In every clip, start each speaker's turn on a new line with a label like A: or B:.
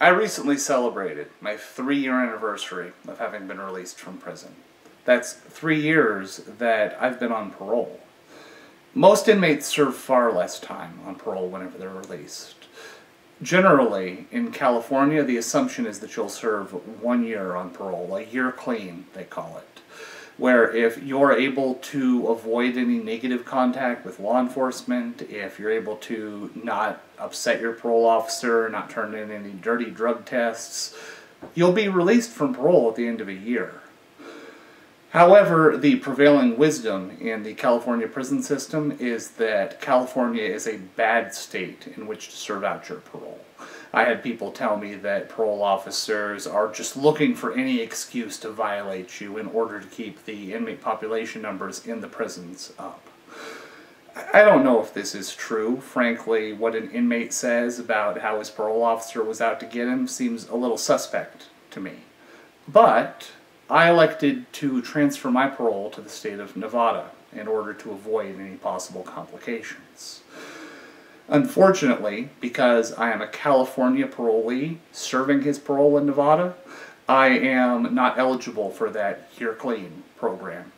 A: I recently celebrated my three year anniversary of having been released from prison. That's three years that I've been on parole. Most inmates serve far less time on parole whenever they're released. Generally, in California, the assumption is that you'll serve one year on parole, a year clean, they call it where if you're able to avoid any negative contact with law enforcement, if you're able to not upset your parole officer, not turn in any dirty drug tests, you'll be released from parole at the end of a year. However, the prevailing wisdom in the California prison system is that California is a bad state in which to serve out your parole. I had people tell me that parole officers are just looking for any excuse to violate you in order to keep the inmate population numbers in the prisons up. I don't know if this is true. Frankly, what an inmate says about how his parole officer was out to get him seems a little suspect to me. But I elected to transfer my parole to the state of Nevada in order to avoid any possible complications. Unfortunately, because I am a California parolee serving his parole in Nevada, I am not eligible for that Year Clean program.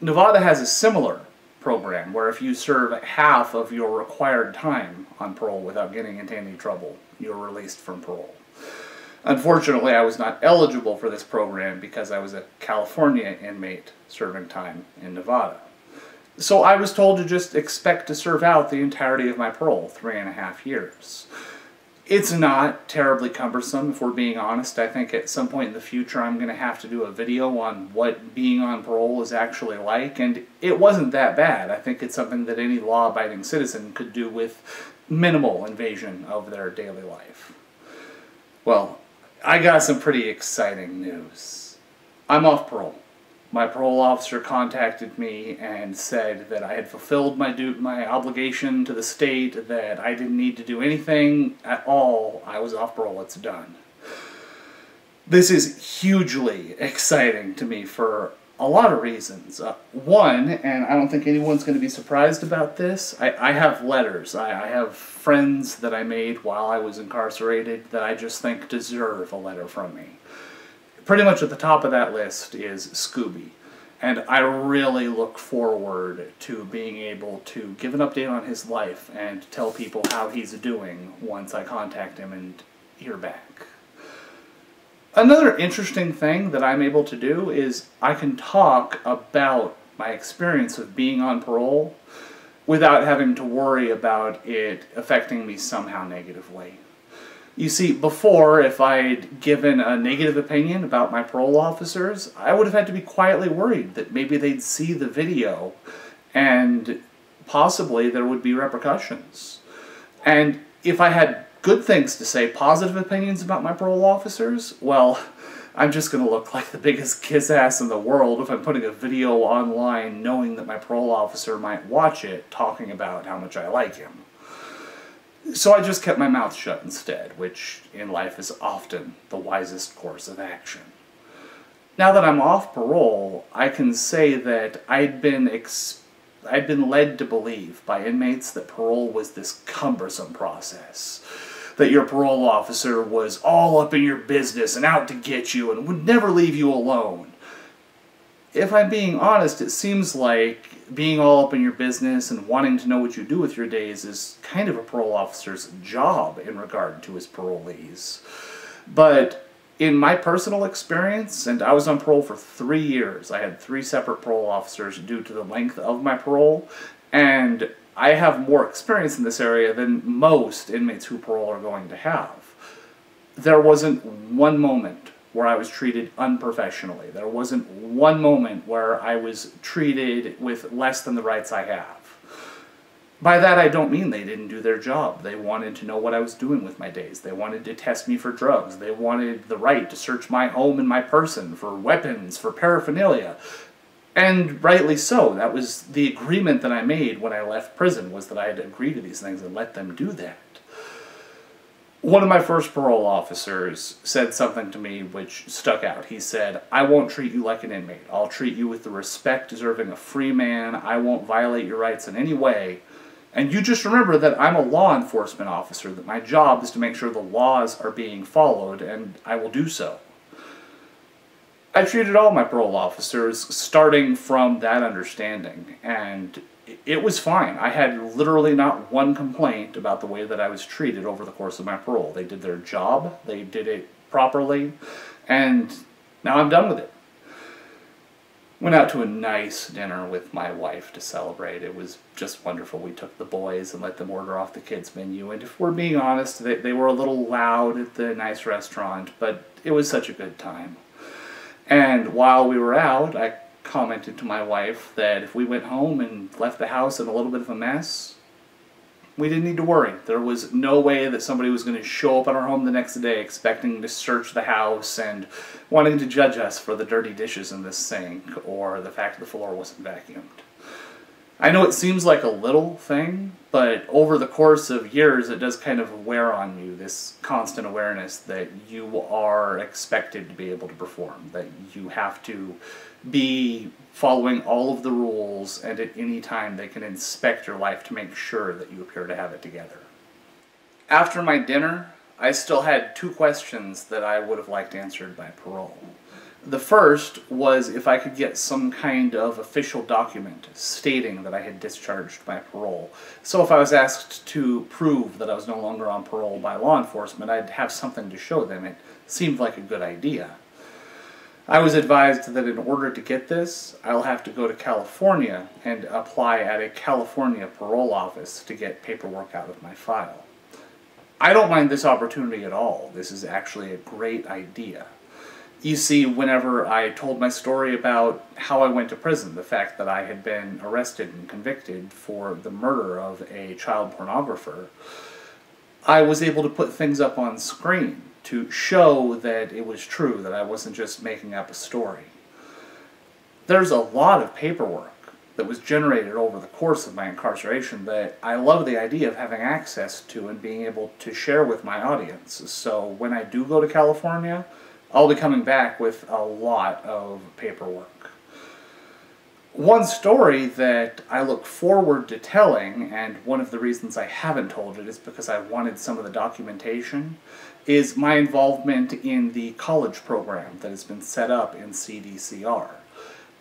A: Nevada has a similar program where if you serve half of your required time on parole without getting into any trouble, you're released from parole. Unfortunately, I was not eligible for this program because I was a California inmate serving time in Nevada. So I was told to just expect to serve out the entirety of my parole, three and a half years. It's not terribly cumbersome, if we're being honest. I think at some point in the future I'm going to have to do a video on what being on parole is actually like, and it wasn't that bad. I think it's something that any law-abiding citizen could do with minimal invasion of their daily life. Well, I got some pretty exciting news. I'm off parole my parole officer contacted me and said that I had fulfilled my my obligation to the state, that I didn't need to do anything at all. I was off parole. It's done. This is hugely exciting to me for a lot of reasons. Uh, one, and I don't think anyone's going to be surprised about this, I, I have letters. I, I have friends that I made while I was incarcerated that I just think deserve a letter from me pretty much at the top of that list is Scooby. And I really look forward to being able to give an update on his life and tell people how he's doing once I contact him and hear back. Another interesting thing that I'm able to do is I can talk about my experience of being on parole without having to worry about it affecting me somehow negatively. You see, before, if I'd given a negative opinion about my parole officers, I would have had to be quietly worried that maybe they'd see the video and possibly there would be repercussions. And if I had good things to say, positive opinions about my parole officers, well, I'm just going to look like the biggest kiss ass in the world if I'm putting a video online knowing that my parole officer might watch it talking about how much I like him. So I just kept my mouth shut instead, which in life is often the wisest course of action. Now that I'm off parole, I can say that I'd been I'd been led to believe by inmates that parole was this cumbersome process. That your parole officer was all up in your business and out to get you and would never leave you alone. If I'm being honest, it seems like being all up in your business and wanting to know what you do with your days is kind of a parole officer's job in regard to his parolees. But in my personal experience, and I was on parole for three years, I had three separate parole officers due to the length of my parole, and I have more experience in this area than most inmates who parole are going to have. There wasn't one moment where I was treated unprofessionally. There wasn't one moment where I was treated with less than the rights I have. By that, I don't mean they didn't do their job. They wanted to know what I was doing with my days. They wanted to test me for drugs. They wanted the right to search my home and my person for weapons, for paraphernalia. And rightly so. That was the agreement that I made when I left prison, was that I had to agree to these things and let them do that. One of my first parole officers said something to me which stuck out. He said, I won't treat you like an inmate. I'll treat you with the respect deserving a free man. I won't violate your rights in any way. And you just remember that I'm a law enforcement officer, that my job is to make sure the laws are being followed, and I will do so. I treated all my parole officers starting from that understanding, and it was fine. I had literally not one complaint about the way that I was treated over the course of my parole. They did their job, they did it properly, and now I'm done with it. Went out to a nice dinner with my wife to celebrate. It was just wonderful. We took the boys and let them order off the kids' menu. And if we're being honest, they, they were a little loud at the nice restaurant, but it was such a good time. And while we were out, I commented to my wife that if we went home and left the house in a little bit of a mess, we didn't need to worry. There was no way that somebody was going to show up at our home the next day expecting to search the house and wanting to judge us for the dirty dishes in the sink or the fact the floor wasn't vacuumed. I know it seems like a little thing, but over the course of years, it does kind of wear on you this constant awareness that you are expected to be able to perform, that you have to be following all of the rules, and at any time they can inspect your life to make sure that you appear to have it together. After my dinner, I still had two questions that I would have liked answered by parole. The first was if I could get some kind of official document stating that I had discharged my parole. So if I was asked to prove that I was no longer on parole by law enforcement, I'd have something to show them. It seemed like a good idea. I was advised that in order to get this, I'll have to go to California and apply at a California parole office to get paperwork out of my file. I don't mind this opportunity at all. This is actually a great idea you see whenever I told my story about how I went to prison, the fact that I had been arrested and convicted for the murder of a child pornographer, I was able to put things up on screen to show that it was true, that I wasn't just making up a story. There's a lot of paperwork that was generated over the course of my incarceration that I love the idea of having access to and being able to share with my audience. So when I do go to California, I'll be coming back with a lot of paperwork. One story that I look forward to telling, and one of the reasons I haven't told it is because I wanted some of the documentation, is my involvement in the college program that has been set up in CDCR.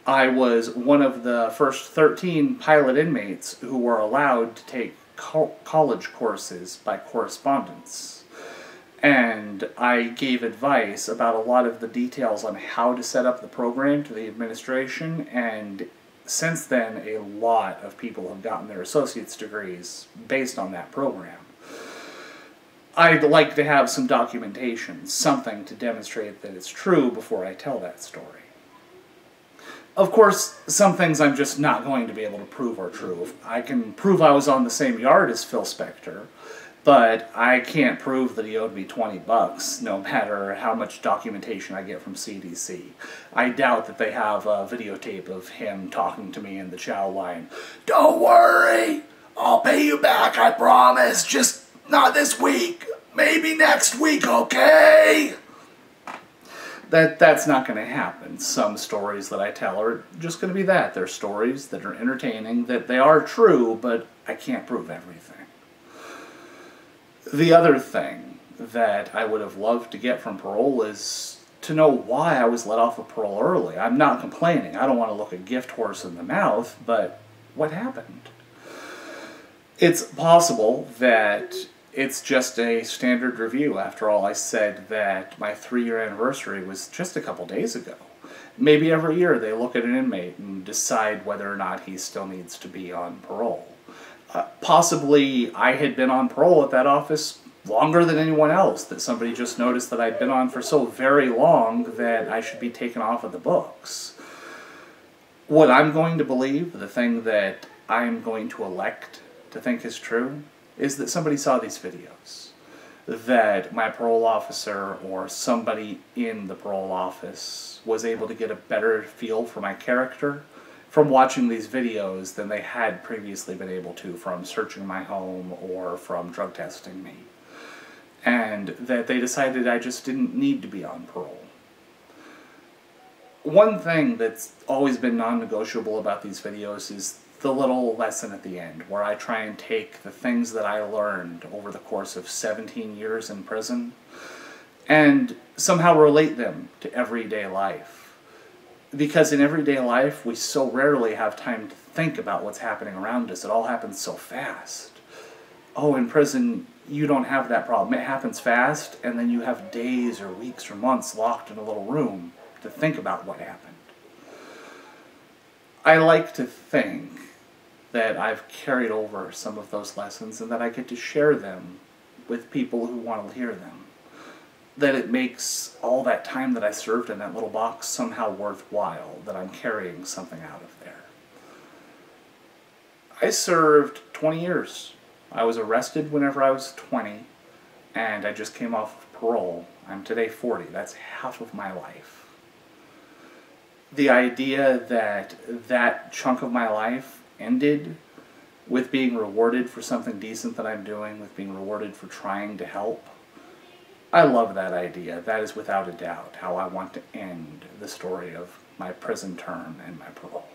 A: I was one of the first 13 pilot inmates who were allowed to take co college courses by correspondence and I gave advice about a lot of the details on how to set up the program to the administration, and since then, a lot of people have gotten their associate's degrees based on that program. I'd like to have some documentation, something to demonstrate that it's true before I tell that story. Of course, some things I'm just not going to be able to prove are true. I can prove I was on the same yard as Phil Spector, but I can't prove that he owed me 20 bucks, no matter how much documentation I get from CDC. I doubt that they have a videotape of him talking to me in the chow line. Don't worry, I'll pay you back, I promise, just not this week. Maybe next week, okay? That, that's not going to happen. Some stories that I tell are just going to be that. They're stories that are entertaining, that they are true, but I can't prove everything. The other thing that I would have loved to get from parole is to know why I was let off of parole early. I'm not complaining. I don't want to look a gift horse in the mouth, but what happened? It's possible that it's just a standard review. After all, I said that my three-year anniversary was just a couple days ago. Maybe every year they look at an inmate and decide whether or not he still needs to be on parole. Uh, possibly I had been on parole at that office longer than anyone else, that somebody just noticed that I'd been on for so very long that I should be taken off of the books. What I'm going to believe, the thing that I'm going to elect to think is true, is that somebody saw these videos. That my parole officer or somebody in the parole office was able to get a better feel for my character from watching these videos than they had previously been able to from searching my home or from drug testing me. And that they decided I just didn't need to be on parole. One thing that's always been non-negotiable about these videos is the little lesson at the end where I try and take the things that I learned over the course of 17 years in prison and somehow relate them to everyday life. Because in everyday life, we so rarely have time to think about what's happening around us. It all happens so fast. Oh, in prison, you don't have that problem. It happens fast, and then you have days or weeks or months locked in a little room to think about what happened. I like to think that I've carried over some of those lessons and that I get to share them with people who want to hear them. That it makes all that time that I served in that little box somehow worthwhile, that I'm carrying something out of there. I served 20 years. I was arrested whenever I was 20, and I just came off of parole. I'm today 40. That's half of my life. The idea that that chunk of my life ended with being rewarded for something decent that I'm doing, with being rewarded for trying to help. I love that idea. That is without a doubt how I want to end the story of my prison term and my parole.